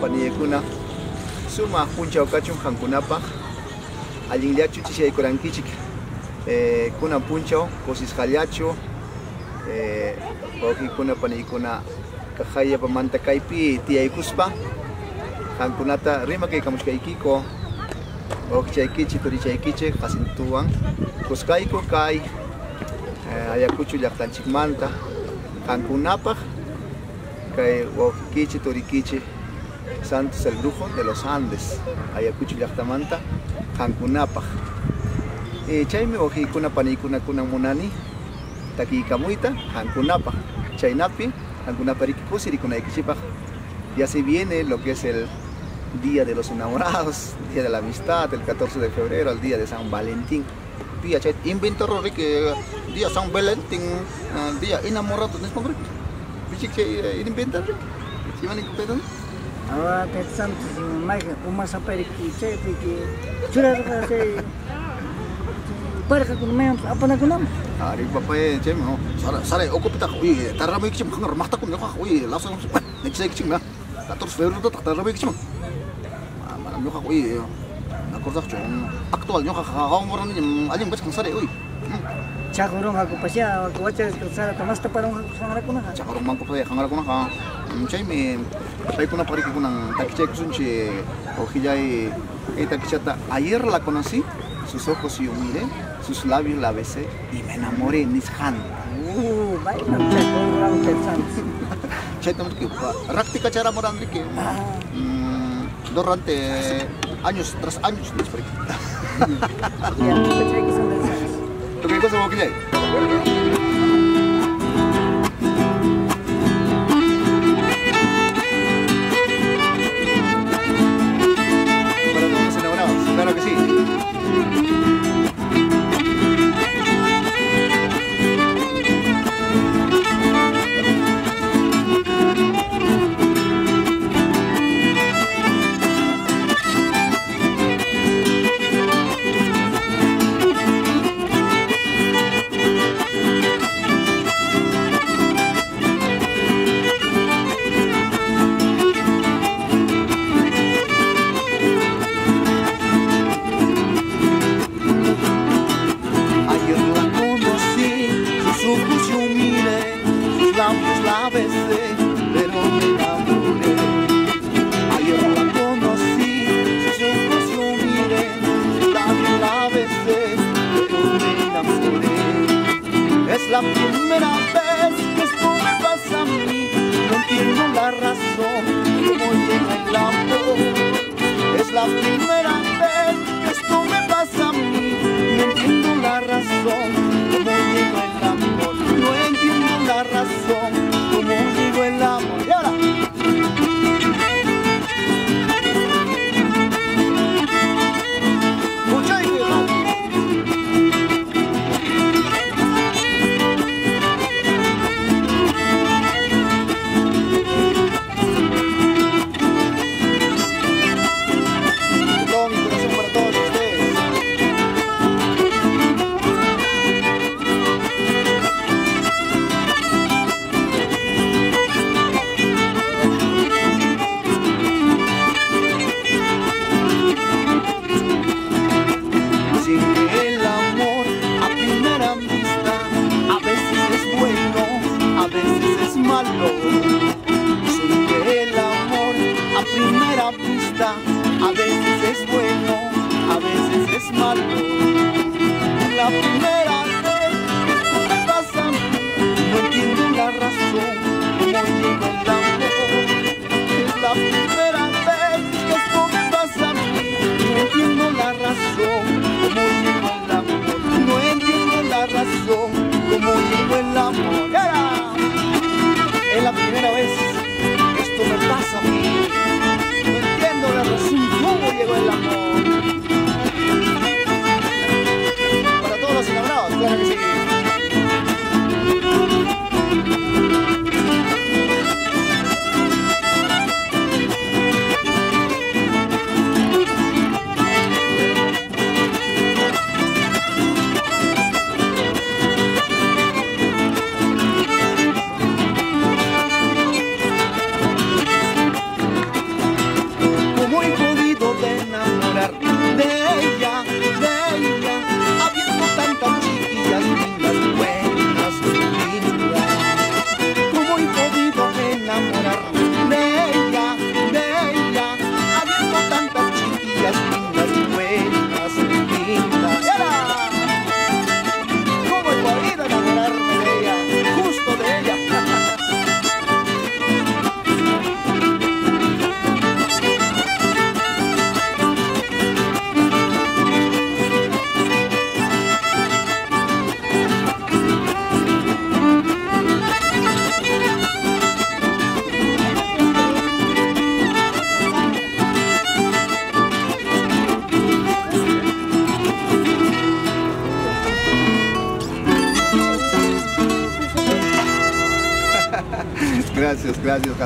paniyakuna sumaq punchaw kachun qankunapaq allinllachu chishaykurankichik eh, kunan punchaw kusisqallachu eh, wawqiykuna paniykuna kaqhayapamanta kaypi tiyaykuspa qankunata rimakaykamushkaykiko wawqichaykichik turichaykichik qasintuwan kuskayku kay eh, Ayacucho llaqtanchikmanta qankunapaq kay wawqikichik turikichik Santos el Brujo de los Andes Ayacucho llaqtamanta qankunapaq e, chaymi wawqiykuna paniykuna kunan munani takiykamuyta qankunapaq chaynapi qankunapa rikikusi rikunaykichipaq ya se viene lo que es el Día de los Enamorados, Día de la Amistad, el 14 de febrero, el Día de San Valentín. Día chay inventor que día San Valentín, ah, día enamorado, ¿no es por Bichik chay inventor. Si van inventar. Awa te santo si mai uma sapere ki che ki chura ka se para ka kun men apa na kunam Ari papay chay mo. Sara sara okupita uy, taramo ikichim khangar mahta kum yakha uy, lasa kum pa. Next ikichim na. 14 febrero to taramo ikichim. Maram yakha uy. Nakordak chon. Actual yakha khagamran nim alim bach sara uy. cha kurong aku pasya aku wacha sara tamas ta parang sangara kuna ka Tsaka rumang ko pa khangar ko na ka. Chay me tay ko na pari ko nang takichay ko sunchi o hijay eh takichata ayer la conocí sus ojos yo miré sus labios la besé y me enamoré nishan uh bai na cha kurong te santo chay tamit ko rakti ka chara mo ran ke mm, durante años tras años santo santo ¿Tú qué cosa mo kiyay?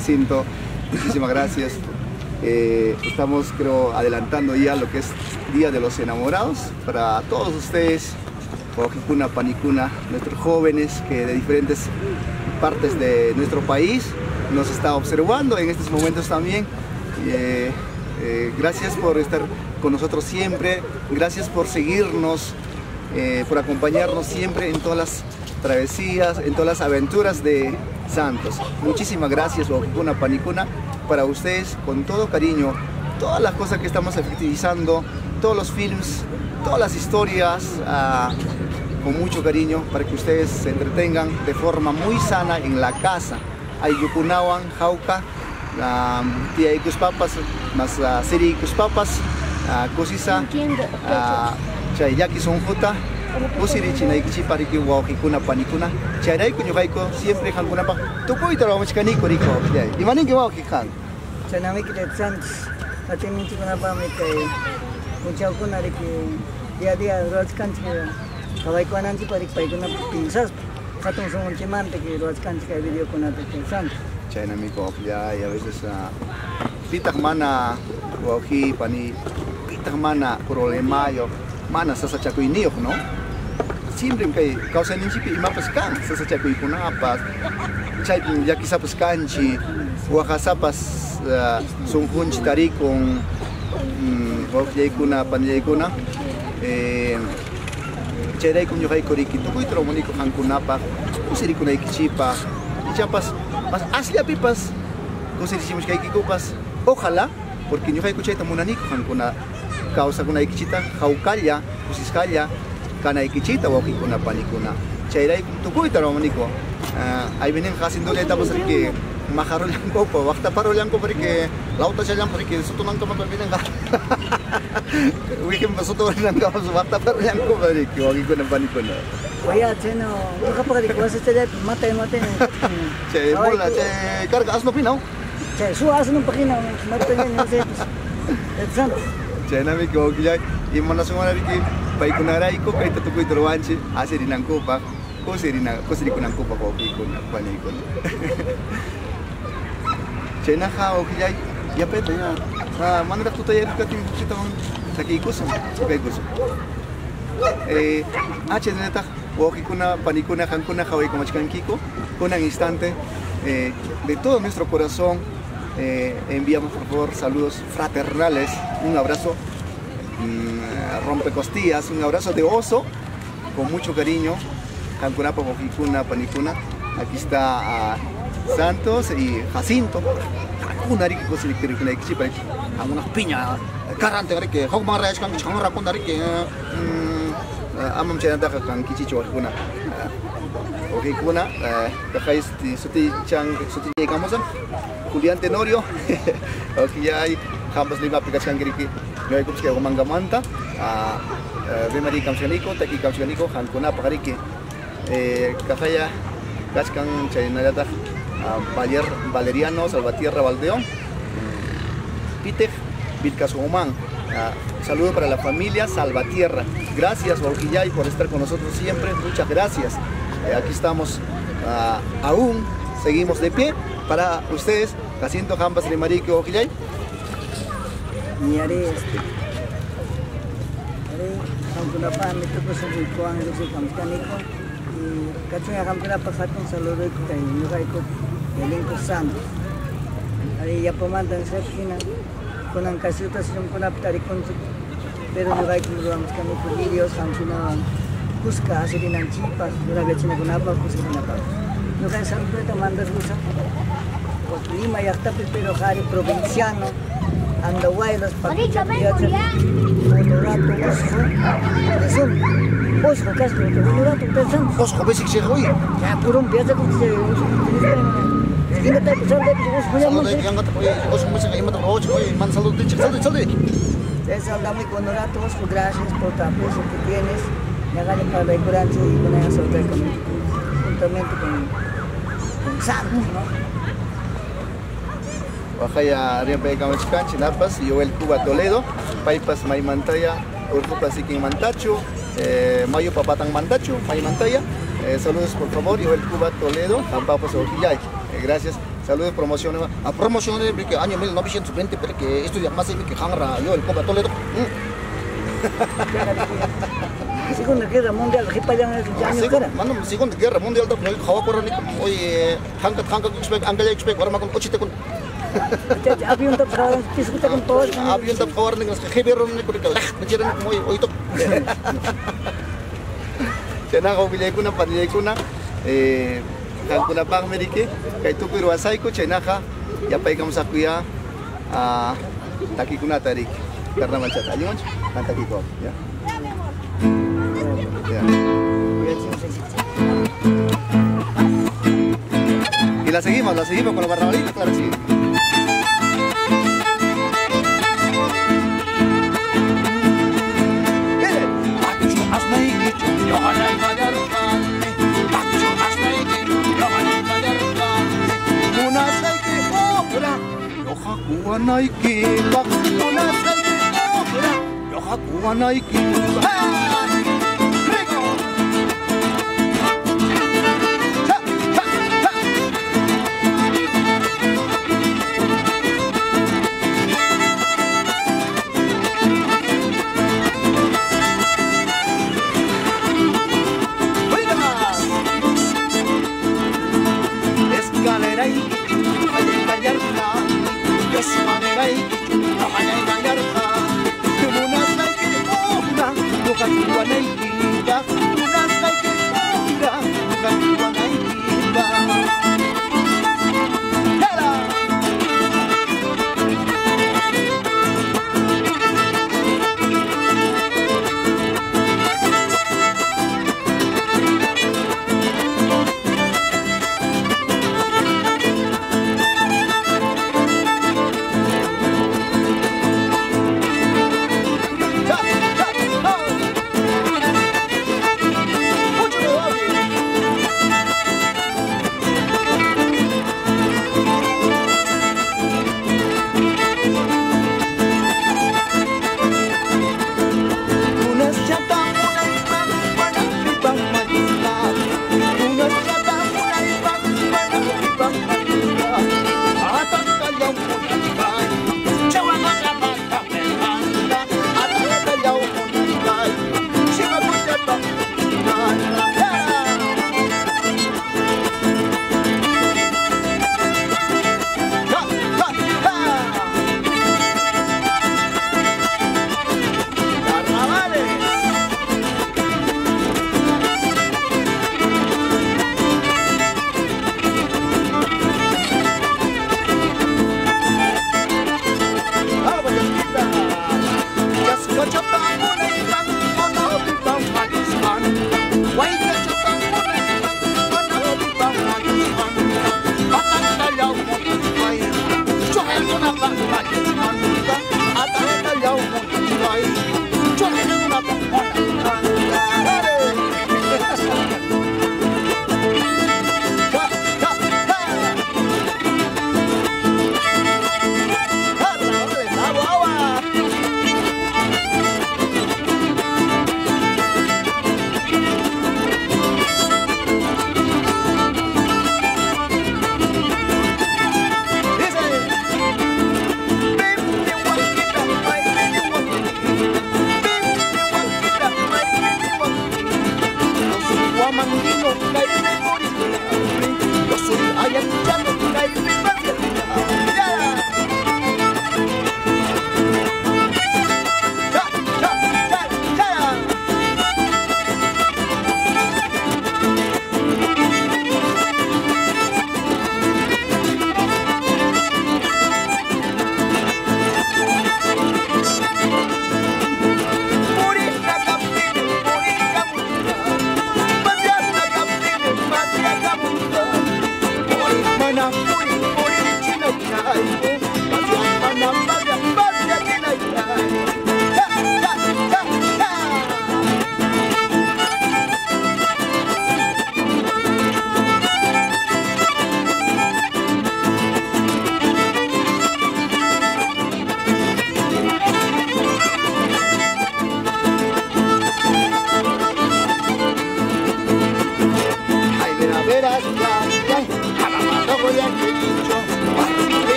Jacinto. Muchísimas gracias. Eh, estamos, creo, adelantando ya lo que es Día de los Enamorados para todos ustedes, Ojicuna, Panicuna, nuestros jóvenes que de diferentes partes de nuestro país nos está observando en estos momentos también. Eh, eh, gracias por estar con nosotros siempre, gracias por seguirnos, por acompañarnos siempre en todas las travesías, en todas las aventuras de Santos. Muchísimas gracias, Ojicuna, Panicuna para ustedes con todo cariño todas las cosas que estamos efectivizando, todos los films, todas las historias, ah, con mucho cariño para que ustedes se entretengan de forma muy sana en la casa. Hay Yukunawan, Jauca, tía Ikus Papas, más Siri Ikus Papas, Cosisa, Chayaki Sonjuta, usirichinaykichispa riki wawkikuna panikuna chayrayku ñuqayku siempre qankunapaq tukuyta rawmachkaniku riku wawqillay imaninki wawqi kan chaynaminki kuna kan? atimichikunapaqmi kay kuna riki. Dia dia rurachkanchik qawaykuwananchikpa riki paykunapi pinsaspa hatun sumunchimantaki rurachkanchik tetsan. videokunata pinsanchik chaynamik ya ya veces pitak mana wauki pani? Pitak mana problemayoq mana sasachakuyniyuq no? sindrin kay kau sa ninci pi imapa skan sa sa cai pun apa cai ya kisa peskanci wa kasa pas sungkun citari kong wak jai kuna pan jai kuna eh cai kun yuhai koriki tu koi tro moniko hankunapa kusiri kunai kichipa ichapas pas asli api pas kusiri simus kai kikupas ojalá porque ñuhay kuchayta munaniko hankuna kawsakunaykichita hawkalla kanaykichita wakikunapanikkuna chayrayku tukuyta rawaniku ayvinin hasindullatapas riki majarullankupa waqtaparullankupa riki lawtachallanpas riki sutunankamanta minanqa wikinpa suturinankapas waqtaparullankupa riki wakikunapanikuna Vaya, cheno, nukapakadiki wasachallay matay matay chay mula chay karka asnupinaw chay suwa asnupakinaw matay ñaña wasaypas santos chaynami kawakillay imanasumana riki paykunarayku kayta tukuyta ruwanchik asirinankupaq kusirina kusirikunankupak wawqiykuna paniykuna chaynaqa wawqillay yapayta ya ah, manaraq tutayarika timpuchitawan takiykusun tukaykusun eh, achenetaq wawqiykuna panikuna qankuna qhawaykamachkankiku kunan instante eh, de todo nuestro corazón eh, enviamos por favor saludos fraternales, un abrazo mmm, rompecostillas, un abrazo de oso con mucho cariño. Cancunapa, Mojicuna, Panicuna. Aquí está uh, Santos y Jacinto. Una rica cosa que quiere que chipa, unas piñas, carante, que Hogman Reyes, kan Chang Rakunda, que amam chenanta kan kichicho kuna. Okay, kuna, kaya suti chang suti llegamos Julián Tenorio, aquí ya hay jambas lima aplicación que no hay que manga manta, ve mari kamsianiko, taki kamsianiko, hankuna pagariki, kafaya, kachkan chaynayata, Valer Valeriano, Salvatierra Valdeón, Pitej, Vitcasuman. saludo para la familia Salvatierra. Gracias, Borquillay, por estar con nosotros siempre. Muchas gracias. aquí estamos aún, seguimos de pie para ustedes, Jacinto Jambas de Marique Ojillay. Ni haré este. Haré, me tocó sobre el coan de ese campanito. Y cacho ya campeona pasar con saludo y que no hay con elenco santo. Haré ya pomanda en esquina. Con ancasitas y con aptari con pero no hay como vamos con los vídeos, aunque no busca hacer en anchipas, no la vecina con apa, pues con apa. No hay santo de mandar lucha. Lima llaqtapi pero qhari provinciano andahuaylas pakichapiyacha honorato usqu resume usqu kasqa honorato utesan Osco, ves que hoy. ya purum piyacha kuche Skinda tayo pasal tayo usqu ya Saludo mo que anga tapoy, Osco me saca yamata hoy, hoy man saludo de chico, saludo, saludo. César dame con honorato usqu gracias por tu aprecio que tienes. Nagani para la curancha y con esa soltar con juntamente con con Santos, ¿no? Bajaya Arian Paykamachkan, Chinapas, Yoel Cuba Toledo, Paipas Maimantaya, Urcupa Sikin Mantacho, eh, Mayo Papatang Mantacho, Maimantaya. Eh, saludos por favor, Yoel Cuba Toledo, Ampapas Ojillay. Eh, gracias. Saludos, promociones. A promociones que año 1920 pero que estudia más en que hangra yo el Copa Toledo. Segunda Guerra Mundial, ¿qué payan el año mano, Segunda Guerra Mundial da no hawa ko rin oy hangkat hangkat expect anggal expect wala makon ochite kun Avión de trabajo, discuta con todos. avion da kawar ni khibero ni ko dikal najiran mo oy to Tena ko bilay ko na panilay ko na. Eh, kan ko na pa Amerike. Kay tukoy ruasay ko chena ka. Yapay kam sa kuya. Ah, taki ko na tarik. Karena macam tadi kan, kan taki ko. Ya. Ya. Y la seguimos, la seguimos con los barrabalitos, claro sí. Saiki obra, yohakuwa naiki. Hey! Rico!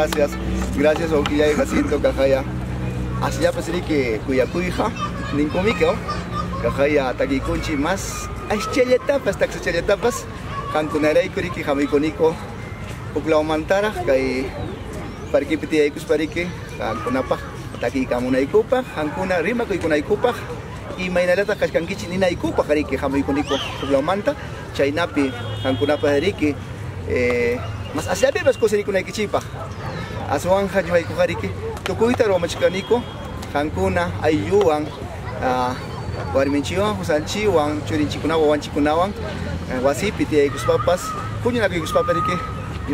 Gracias, gracias. Gracias, Oquilla y Jacinto, Cajaya. Así ya pensé que cuya cuija, nincomico, Cajaya, taquiconchi más. Taxas chayetapas. Cantunarei, curiki, jamiconico. Puclao mantara, kay pariki piti aikus pariki, cantunapa. Taki kamunaikupa, hankuna rima kuikunaikupa. Y mainalata kashkankichi ninaikupa, kariki, jamiconico, puclao manta. Chainapi, hankunapa heriki. Eh, mas asya bebas ko siri kunay aswan hallpaykujariki tukuyta ruwamachkaniku qankuna aylluwan warminchiwan husanchiwan churinchikunawan wanchikunawan wasipi tiyaykuspapas puñunakuykuspapas riki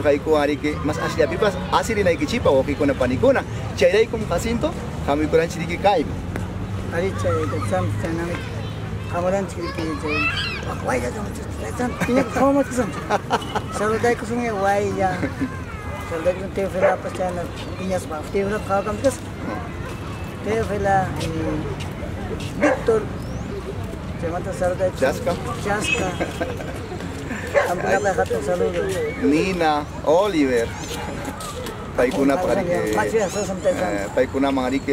hari riki mas ashllapipas asirinaykichipa wawqikuna panikuna kami jacinto hamuykuranchik riki kaymi ari chay llaqsanpi chanami hamuranchik riki chay wayllatam llaqsanpi piñakus hamumaskasanchik saludaykusunña ya. Pinyas pa. Victor. Mata. Chaska. Chaska. Kampung apa hatun saludo. Nina, Oliver. Paikuna sam. Eh, Paikuna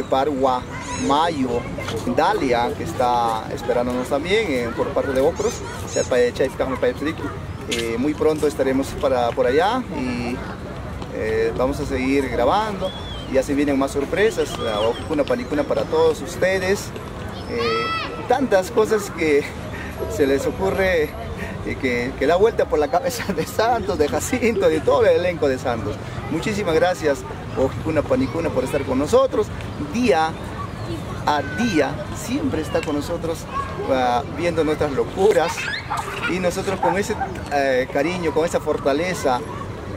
Parua, Mayo, Dalia, que está esperándonos también eh, por parte de otros. Eh, muy pronto estaremos para, por allá y eh, vamos a seguir grabando. Ya se vienen más sorpresas, una panicuna para todos ustedes. Eh, tantas cosas que se les ocurre y que, que da vuelta por la cabeza de Santos, de Jacinto, de todo el elenco de Santos. Muchísimas gracias, Ojicuna Panicuna, por estar con nosotros. Día a día siempre está con nosotros uh, viendo nuestras locuras y nosotros con ese eh, cariño, con esa fortaleza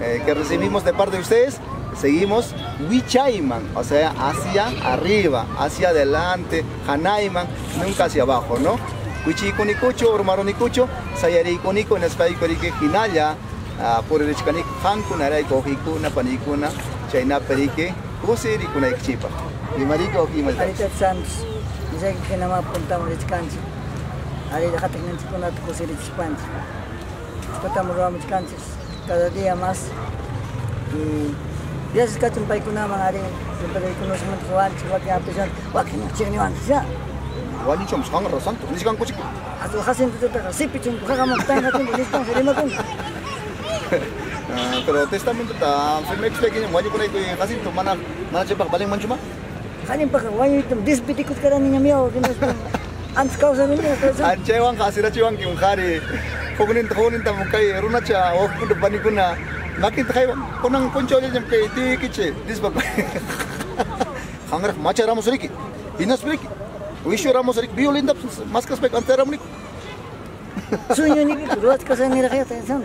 eh, que recibimos de parte de ustedes, seguimos Wichaiman, o sea, hacia arriba, hacia adelante, Hanaiman, nunca hacia abajo, ¿no? Wichikunikucho, Ormaronicucho, Sayarikunico, en Espaikorique, Hinaya, por el Chicanic, Hankunaray, Kojikuna, Panicuna, Chaina Perique, Kusirikuna Chipa. Y Marico, Ari Kimalta. tat Santos. Isa que nama punta mo kanchi. Ari da katik nanchi kuna tu kusiri chispanchi. Cada día más. Y ya se cachan pa ikuna mga ari. Siempre que ikunos mo tu wanchi. Waki apisan. Waki na chini wanchi ya. Wani chom sangar santo. Ni sikan kuchik. Ato hasin tu tu. Listan sa lima kun. Ah, pero testamento ta film expecting wani kunay ko Jacinto mana mana cepak baling manchuma. Kanin pa ka. Wanyo itom. Disbitikot ka rin niya miyaw. Kinos mo. Ans kausa rin niya. Anchewang kasira chiwang kogunin tahunin tamu kai runa cha oh kuda bani kuna. Makin tahai konang kuncho jam kay ti kiche dis baba. Hangar macha ramu suriki inas suriki wishu ramu surik biol indap maskas pek antera muni suño ni ruat kasan ni rakyat insan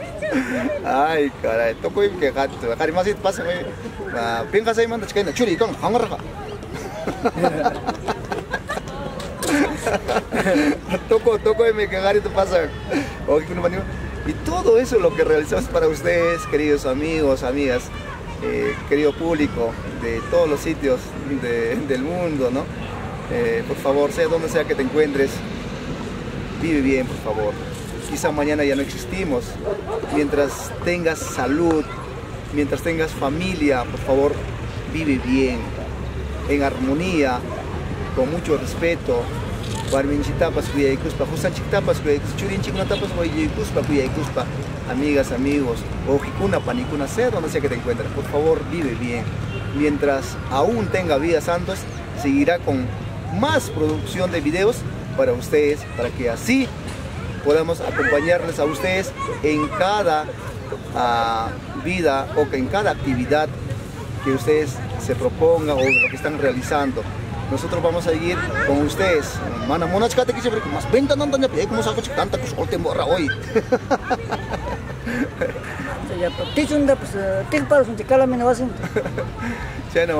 ay caray to koy ke kat kari masit pas me pinga sai curi tchkaina churi kan hangra ka Toco, toco y me cagarito pasa. Ok, kuna manio. Y todo eso es lo que realizamos para ustedes, queridos amigos, amigas, eh, querido público de todos los sitios de- del mundo, ¿no? Eh, por favor, sea donde sea que te encuentres, vive bien, por favor. Quizá mañana ya no existimos. Mientras tengas salud, mientras tengas familia, por favor, vive bien, en armonía, con mucho respeto. Barminchitapas, Cuyaycuspa, Jusanchitapas, Churinchikunatapas, Cuyaycuspa, Cuyaycuspa, amigas, amigos, Ojicuna, Panicuna, sea donde sea que te encuentres, por favor, vive bien. Mientras aún tenga vida Santos, seguirá con más producción de videos para ustedes, para que así podamos acompañarles a ustedes en cada ah, vida o en cada actividad que ustedes se propongan o lo que están realizando. Nosotros vamos a seguir con ustedes. Mana mona siempre mas benta nanda nya pe como saco tanta kus olte morra hoy. Ya, pues, tichunda, pues, ticala minawasin. Chena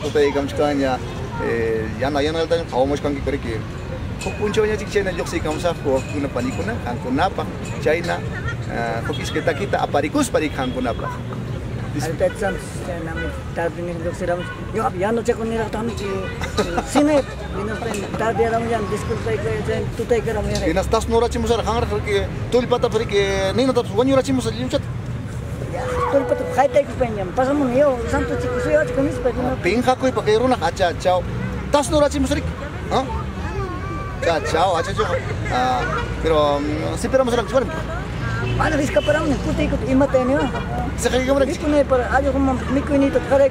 to tay kamchkanya. Eh, Yana yana alta kawo mo chkan ki kare ki. Kupuncho nya chik chena yoksi kamsa ko kuna panikuna kankunapa. China kokis kita kita aparikus parik kankunapa. Ada exam namin tabi ni Dr. Ram. Yung ap yan check ni Ram tamin sine minus pen tabi Ram yan diskur tay kay sen tutay kay Ram yan. Inas tas nora chimu sar hangar ke tol pata par ke ni na taps wani ora chimu sar limchat. Tol pata khai tay ko pen yam pasam ni yo santo chiku so yo chiku mis pa ni. Ping ha koi pakai runa acha chao. Tas nora chimu sar. Ha? Cha chao acha jo. Ah, pero si pero mo sar chimu. Mana riska param ni kutai ko imat ni yo. Se kay gamra. Risco ne para ni to kare.